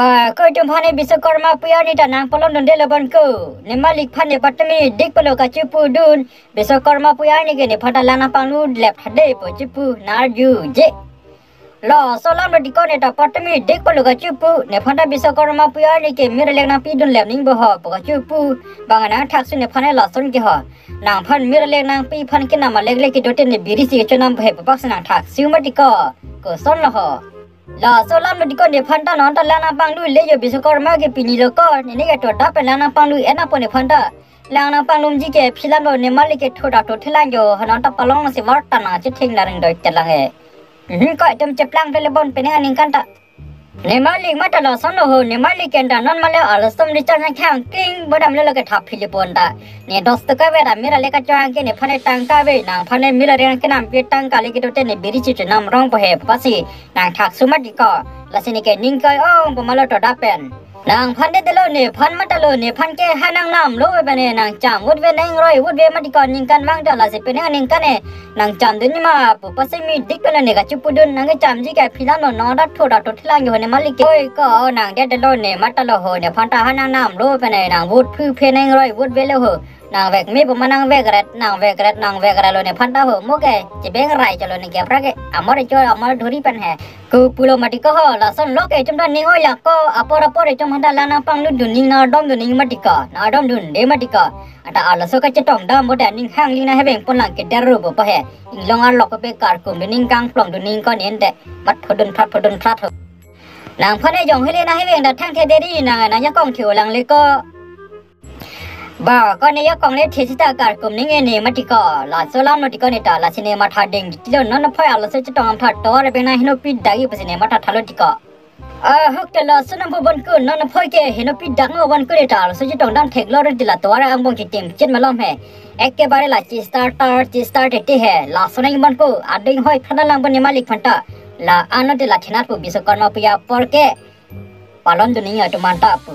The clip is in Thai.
ปะก็จมพันในบิสกรมาปุยานี่ตานางปลอมดนเดลบันกูในมาลิกพันในปัตตมีดิกปลูกกระชูปูดูนบิสกรมาปุยานี่เกณฑ์ในพันตาลานาปังลูดเล็บทัดเดย์ปูชูปูนาร์จูเจลอสโลมดิโกเนตอปัตตมีดิกปลูกกระชูปูในพันตาบิสกรมาปุยานี่เกณฑ์มีเรื่องนางปีดุนเล็บนิ่งบ่ฮอปกระชูปูบางงานทักซึ่งในพันในลอสนกิฮอนางพันมีเรื่องนางปีพันกินนามาเล็กเล็กกิโดเต็นในบิริสิกชนามเผยปุ๊บสนางทักซิวมาดิโกก็สนละฮอ လာဆိုလာမဒီကိုနေဖန်တာနော်တလာနာပန်းလူလေရဘီစကောမကေပီနီလကောနေနေကတော့ဒါပလာနာပန်းလူအနာပေါ်နေဖန်တာလာနာပန်းလုံးကြီးကဖီလာတော့နေမလေးကထိုးတာတော့ထလာညောဟနတပလောင်းစီဝတ်တနာချစ်ထင်းလာရင်တော့တလာငယ်ဟင်းကိုအတမ်ချပလန်တယ်ဘွန်ပနေအနင်ကန်တာ Nemali mata lo sono ho nemali kenda non male alastom richard han khang king bodam le lage thap phile bonda ne dosto ka bera mira le ka chang ke ne phane tang ka be nang phane mira re ke nam pe tang ka le ki tote ne beri chi nam rong po he pasi nang thak sumat ko lasini ke ning kai ong pomalo to da pen นางพันเดตโลเนี่ยพันมัตโลเนี่ยพันแกให้นางนำรู้ไปไป็นนางจำวุดเวนงรอยวุดเวมัติกรยิงกันว่างเดละสิเป็นนิงกันเนี่ยนางจำดุนมาปุ๊ปัสียมีดิกเป็นเนี่ยกัจุปุดุนนางก็จำจีแกพิลานนอรัดโทดัดทุลางอยู่ในมัลิกโอ้ยก็นางเดตโลเนี่ยมัตโลโหเนี่ยพันตาให้นางนำรู้ไปไป็นนางวุดพื้เพนงรอยวุดเวเลโหะมาณนางเวกเร็ดนางเวกเร็ดนางเวกเร็ดเลยเนี่ยพันตาหัวมุกแกจะเบ่งไรจะเลยเนี่ยแกพระแกอามอร์จอยอามอร์ดูรีเป็นแห่กูปุโลมาติก็ฮะลาสันโลกเอจมดันนิงอยากก็อปอร์ปอร์จมหันดาลานาปังลุดุนิ่งนาดอมดุนิ่งมาติกานาดอมดุนเดมาติกาอันตาอาลาสกัจจตองดามบดานิงห้างลิงนาให้เบ่งปนหลังเกิดรูบปะแห่อิงลองอาลอกเปการกลุ่มดุนิ่งกังปล่องดุนิ่งก็เน้นเดมัดพดุนทัดพดุนทัดนางพันได้ยองให้เลยนะให้เบ่งดัดทั้งเทเดรี่นางนางยังกองเถียวหลังเลยก็ ba con này con này thế ta cả cùng những người này mà chỉ có là số lắm nó chỉ có này ta là xin này mà thà đỉnh chỉ là nó nó phải là sẽ chỉ trong thà đó là bên này nó bị đại cái này mà thà thà lo chỉ có à học cái là số năm bốn cứ nó nó phải cái nó bị đắng ở bốn cứ này ta là sẽ chỉ trong đang thèm lo rồi thì là tòa ra ông bông chỉ tìm chết mà lom hè একেবারে লা চিস্তার তার চিস্তার টেটি হে লা সোনাই মন কো আদিং হয় ফানা লাম বনি মালিক ফান্টা লা আনতে লা ছিনার পু বিশ্বকর্মা পিয়া পড়কে পালন দুনিয়া টমান্টা পু